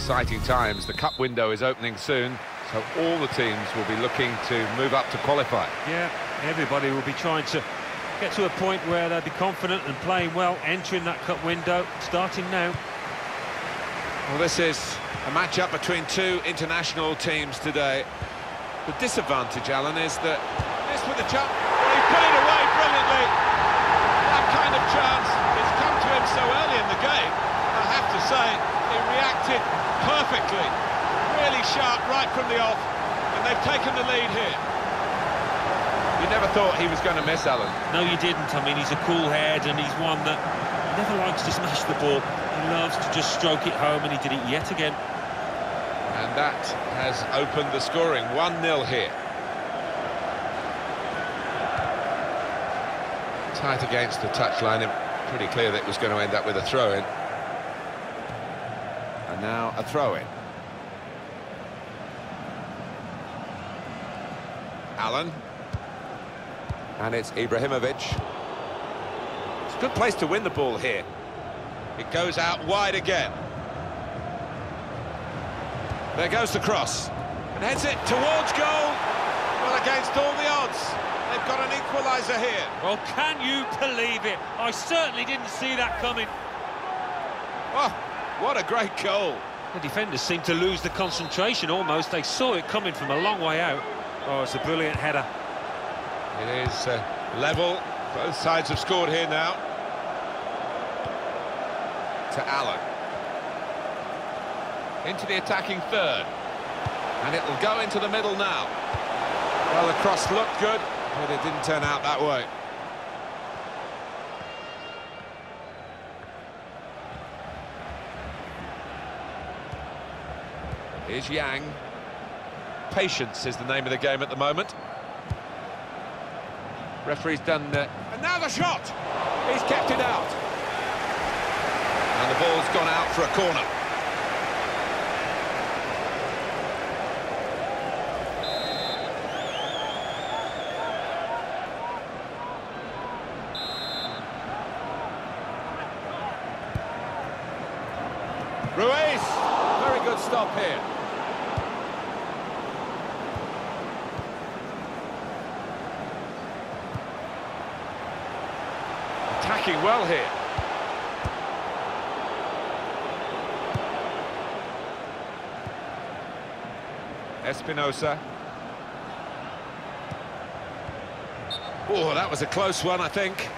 exciting times. The cup window is opening soon, so all the teams will be looking to move up to qualify. Yeah, everybody will be trying to get to a point where they'll be confident and playing well, entering that cup window, starting now. Well, this is a match-up between two international teams today. The disadvantage, Alan, is that this with the jump, well, he put it away brilliantly. That kind of chance has come to him so early in the game. I have to say, he reacted perfectly, really sharp right from the off, and they've taken the lead here. You never thought he was going to miss, Alan. No, you didn't. I mean, he's a cool head, and he's one that never likes to smash the ball. He loves to just stroke it home, and he did it yet again. And that has opened the scoring. 1-0 here. Tight against the touchline. Pretty clear that it was going to end up with a throw-in. And now a throw-in. Allen. And it's Ibrahimovic. It's a good place to win the ball here. It goes out wide again. There goes the cross. And heads it towards goal. Well, against all the odds. They've got an equaliser here. Well, can you believe it? I certainly didn't see that coming. What a great goal. The defenders seemed to lose the concentration almost. They saw it coming from a long way out. Oh, it's a brilliant header. It is uh, level. Both sides have scored here now. To Allen. Into the attacking third. And it'll go into the middle now. Well, the cross looked good, but it didn't turn out that way. Here's Yang. Patience is the name of the game at the moment. Referee's done... Uh, and now the shot! He's kept it out. And the ball's gone out for a corner. Ruiz! Very good stop here. Attacking well here. Espinosa. Oh, that was a close one, I think.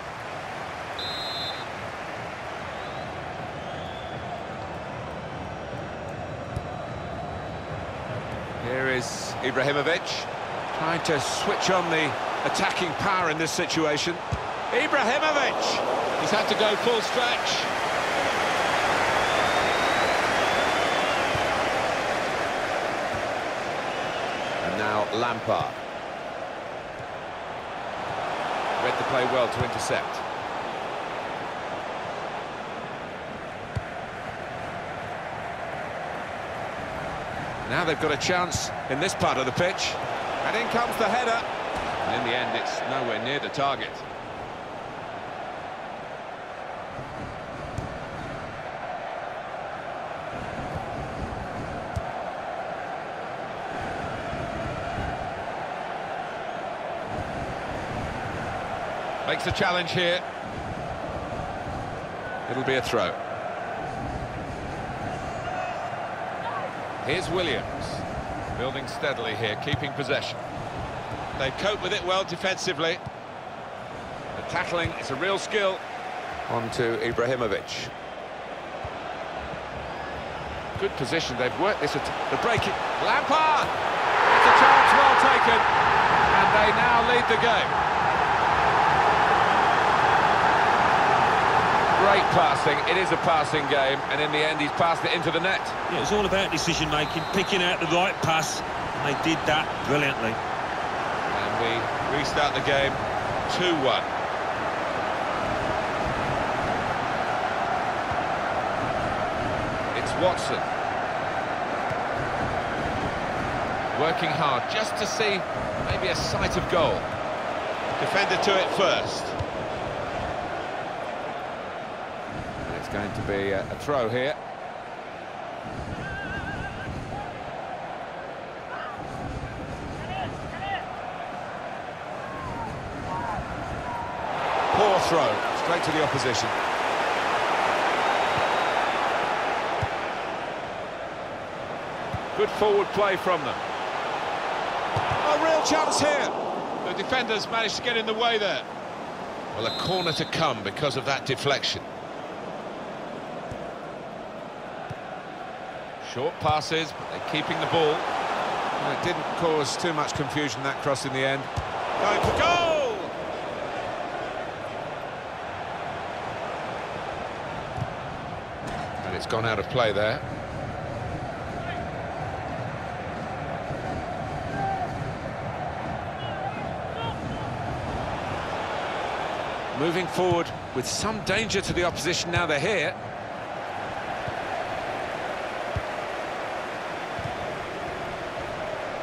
Here is Ibrahimovic, trying to switch on the attacking power in this situation. Ibrahimovic! He's had to go full stretch. And now Lampard. Read the play well to intercept. Now they've got a chance in this part of the pitch. And in comes the header. And in the end, it's nowhere near the target. Makes the challenge here. It'll be a throw. Here's Williams, building steadily here, keeping possession. They cope with it well defensively. The tackling is a real skill. On to Ibrahimovic. Good position, they've worked this, the breaking, Lampard! It's a chance well taken, and they now lead the game. Great passing, it is a passing game, and in the end he's passed it into the net. Yeah, it's all about decision-making, picking out the right pass, and they did that brilliantly. And we restart the game 2-1. It's Watson. Working hard just to see maybe a sight of goal. Defender to it first. going to be a, a throw here. Poor throw, straight to the opposition. Good forward play from them. A real chance here. The defenders managed to get in the way there. Well, a corner to come because of that deflection. Short passes, but they're keeping the ball. And it didn't cause too much confusion, that cross in the end. Going for goal! And it's gone out of play there. Moving forward with some danger to the opposition now they're here.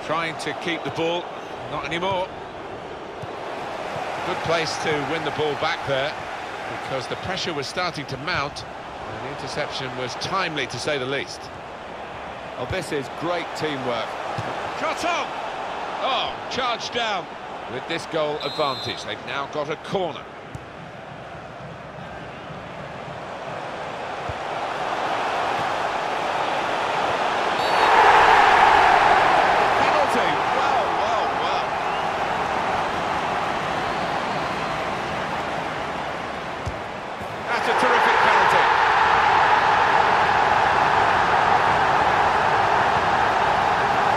Trying to keep the ball, not anymore. Good place to win the ball back there because the pressure was starting to mount and the interception was timely to say the least. Oh, this is great teamwork. Shot on! Oh, charged down with this goal advantage. They've now got a corner. Penalty! Well, well, well. That's a terrific penalty.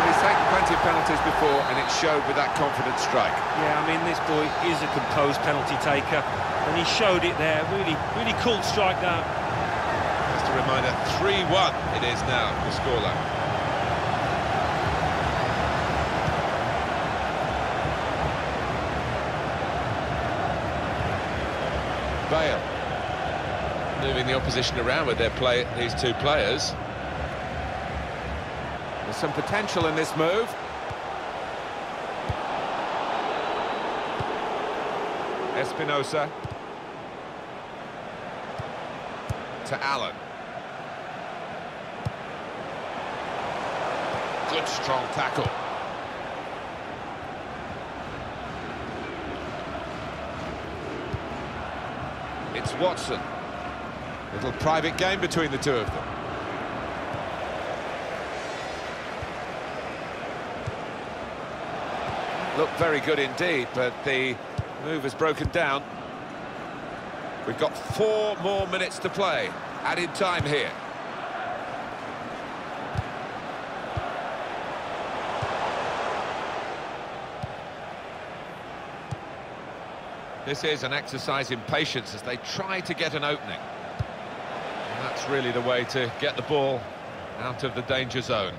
He's taken plenty of penalties before, and it showed confident strike. Yeah, I mean, this boy is a composed penalty taker, and he showed it there. Really, really cool strike that. Just a reminder, 3-1 it is now, the scoreline. Bale. Moving the opposition around with their play, these two players. There's some potential in this move. Espinosa. To Allen. Good strong tackle. It's Watson. Little private game between the two of them. Looked very good indeed, but the move has broken down. We've got four more minutes to play. Added time here. This is an exercise in patience as they try to get an opening. And that's really the way to get the ball out of the danger zone.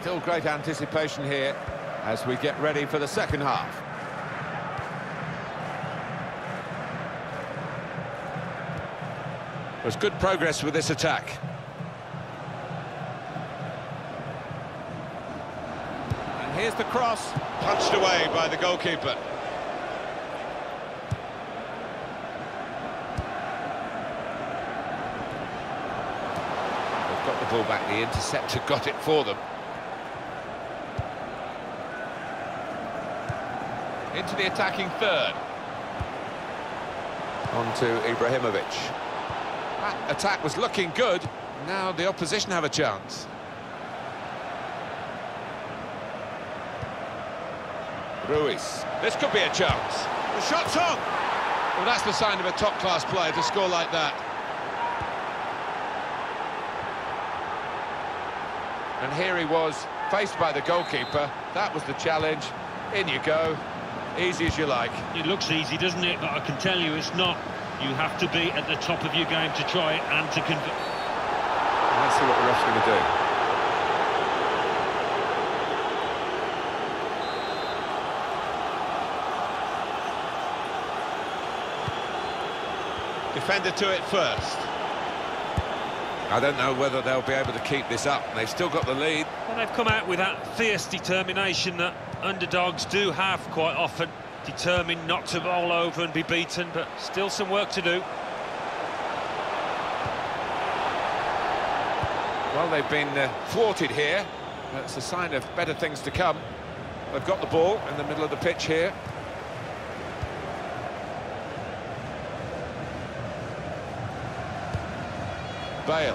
Still great anticipation here as we get ready for the second half. There's good progress with this attack. And here's the cross, punched away by the goalkeeper. They've got the ball back, the interceptor got it for them. Into the attacking third. On to Ibrahimovic. That attack was looking good. Now the opposition have a chance. Ruiz. This could be a chance. The shot's on! Well, that's the sign of a top-class player to score like that. And here he was, faced by the goalkeeper. That was the challenge. In you go. Easy as you like. It looks easy, doesn't it? But I can tell you it's not. You have to be at the top of your game to try it and to convert. Let's see what the ref's going to do. Defender to it first. I don't know whether they'll be able to keep this up. They've still got the lead. Well, they've come out with that fierce determination that underdogs do have quite often. Determined not to roll over and be beaten, but still some work to do. Well, they've been uh, thwarted here. That's a sign of better things to come. They've got the ball in the middle of the pitch here. Bale.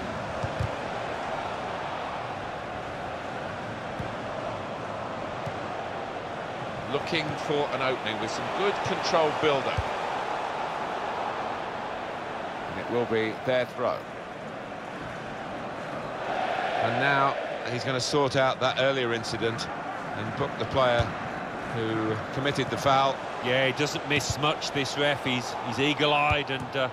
Looking for an opening with some good controlled build-up. And it will be their throw. And now he's going to sort out that earlier incident and book the player who committed the foul. Yeah, he doesn't miss much, this ref. He's, he's eagle-eyed and uh,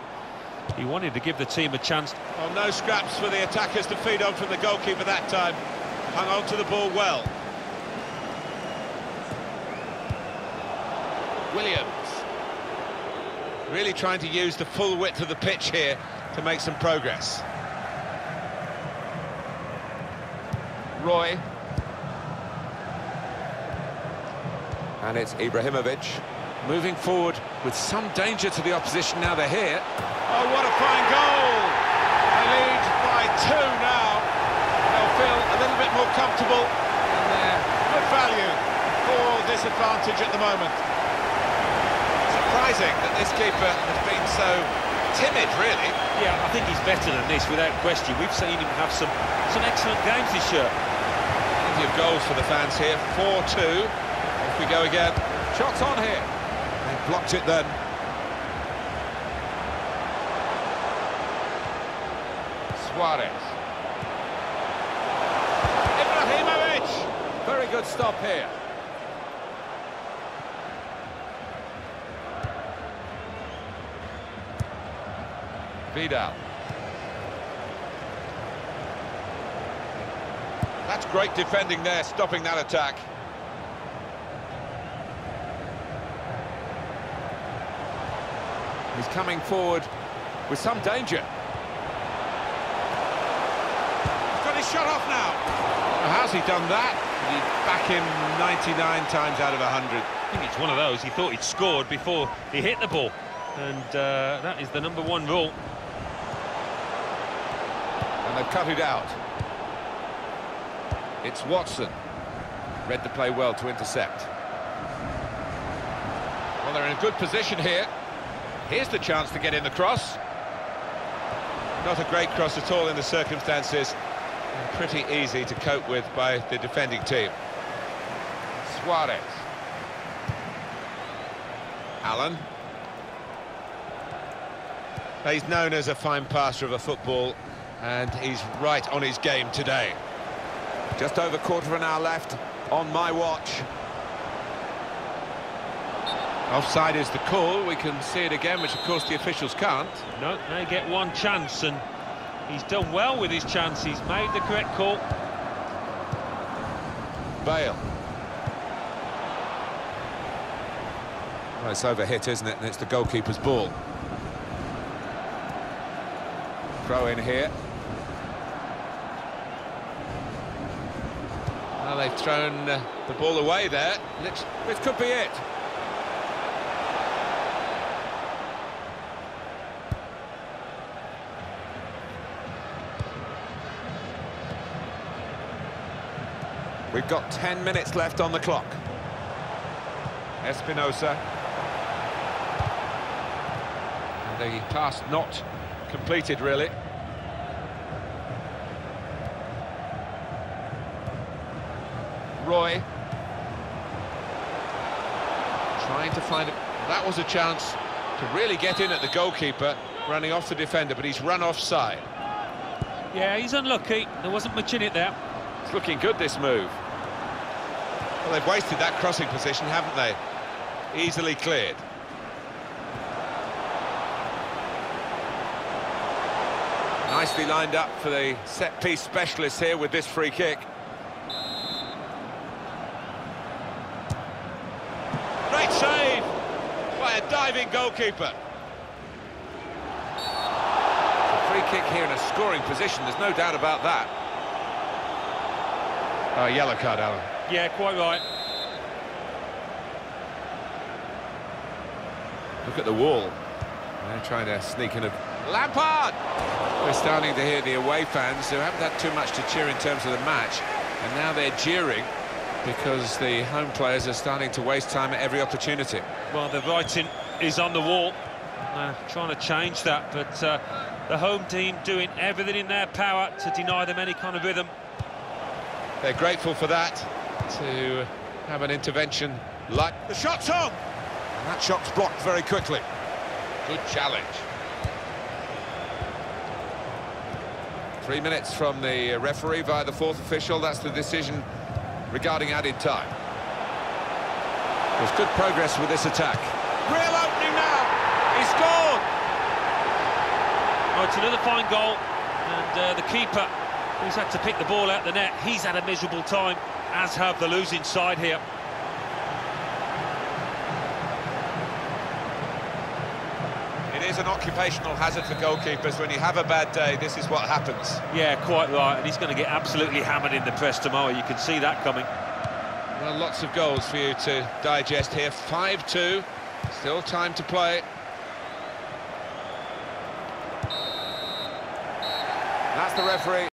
he wanted to give the team a chance. Well, no scraps for the attackers to feed on from the goalkeeper that time. Hung on to the ball well. Williams. Really trying to use the full width of the pitch here to make some progress. Roy. And it's Ibrahimovic. Moving forward with some danger to the opposition now they're here. Oh, what a fine goal! They lead by two now. They'll feel a little bit more comfortable and they're good value for this advantage at the moment. Surprising that this keeper has been so timid, really. Yeah, I think he's better than this, without question. We've seen him have some, some excellent games this year. Plenty of goals for the fans here. 4-2. Off we go again. Shots on here. Blocked it then. Suarez. Ibrahimovic! Very good stop here. Vidal. That's great defending there, stopping that attack. He's coming forward with some danger. He's got his shot off now. How's he done that? Did he back him 99 times out of 100? I think it's one of those. He thought he'd scored before he hit the ball. And uh, that is the number one rule. And they've cut it out. It's Watson. Read the play well to intercept. Well, they're in a good position here. Here's the chance to get in the cross. Not a great cross at all in the circumstances. Pretty easy to cope with by the defending team. Suarez. Allen. He's known as a fine passer of a football, and he's right on his game today. Just over a quarter of an hour left on my watch. Offside is the call. We can see it again, which of course the officials can't. No, they get one chance, and he's done well with his chance. He's made the correct call. Bale. Well, it's overhit, isn't it? And it's the goalkeeper's ball. Throw in here. Well, they've thrown uh, the ball away there. This, this could be it. We've got 10 minutes left on the clock. Espinosa. The pass not completed, really. Roy. Trying to find it. That was a chance to really get in at the goalkeeper, running off the defender, but he's run offside. Yeah, he's unlucky. There wasn't much in it there. It's looking good, this move. Well, they've wasted that crossing position, haven't they? Easily cleared. Nicely lined up for the set-piece specialist here with this free kick. Great save by a diving goalkeeper. A free kick here in a scoring position, there's no doubt about that. Oh, yellow card, Alan. Yeah, quite right. Look at the wall. They're trying to sneak in a... Lampard! We're starting to hear the away fans who haven't had too much to cheer in terms of the match, and now they're jeering because the home players are starting to waste time at every opportunity. Well, the writing is on the wall. Uh, trying to change that, but uh, the home team doing everything in their power to deny them any kind of rhythm. They're grateful for that, to have an intervention like... The shot's on! And that shot's blocked very quickly. Good challenge. Three minutes from the referee via the fourth official. That's the decision regarding added time. There's good progress with this attack. Real opening now. He scored. Oh, it's another fine goal, and uh, the keeper, who's had to pick the ball out the net, he's had a miserable time, as have the losing side here. It is an occupational hazard for goalkeepers. When you have a bad day, this is what happens. Yeah, quite right, and he's going to get absolutely hammered in the press tomorrow. You can see that coming. Well, lots of goals for you to digest here. 5-2, still time to play. That's the referee.